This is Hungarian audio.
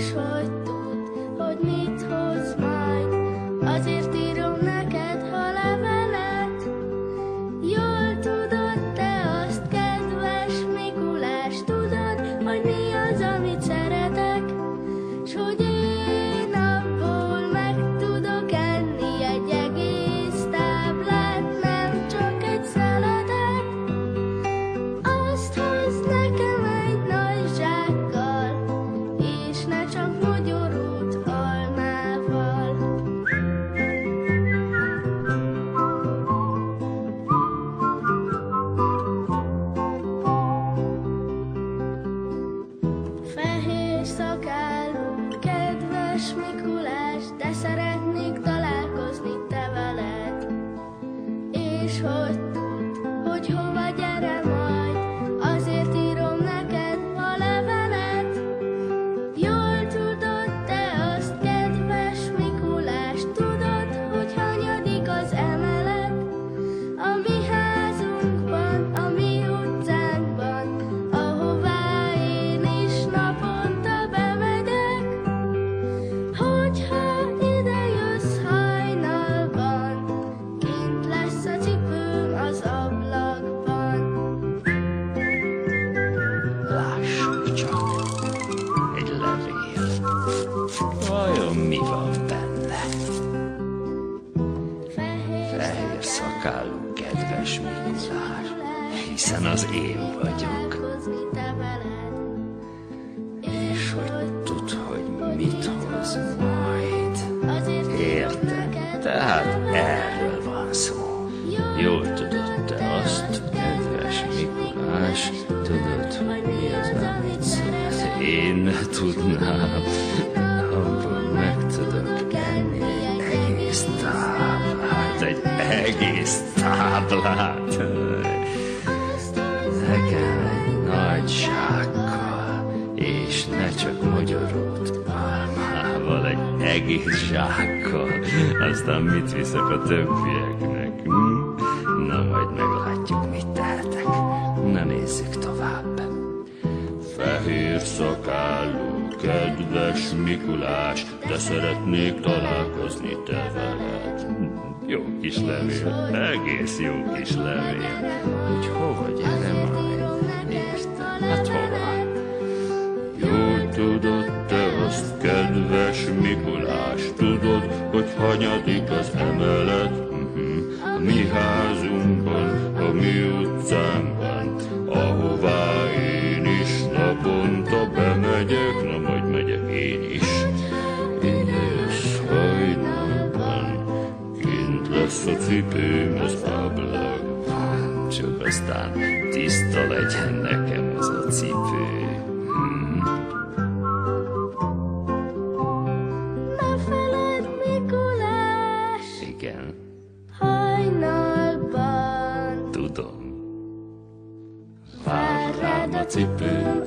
És hogy tud, hogy azért írom neked a levelet. Tudod te azt, kedves Mikulás, tudod, hogy mi az, amit szeretek, Fehér szakálú, kedves Mikulás, de szeretnék Fehér szakálú kedves Mikulás, hiszen az én vagyok. És hogy tud, hogy mit hoz majd. Értem, tehát erről van szó. Jól tudod te azt, kedves Mikulás, tudod, hogy mi az, amit. Én tudnám, egész táblát. Nekem egy nagy zsákkal, és ne csak magyarót pálmával, egy egész zsákkal. Aztán mit viszek a többieknek? Hm? Na, majd meglátjuk, mit tehetek. Na, nézzük tovább. Fehér szakálú, kedves Mikulás, de szeretnék találkozni te veled. Jó kis levél, egész jó kis levél. Hogy hova gyere majd? Értem, hát hova? Jól tudod te azt, kedves Mikulás, tudod, hogy hanyadik az emelet? Mhm. A Csak aztán tiszta legyen nekem az a cipő. Hm. Ne feled, Mikulás! Igen. Hajnalban. Tudom. Vár rád a cipő.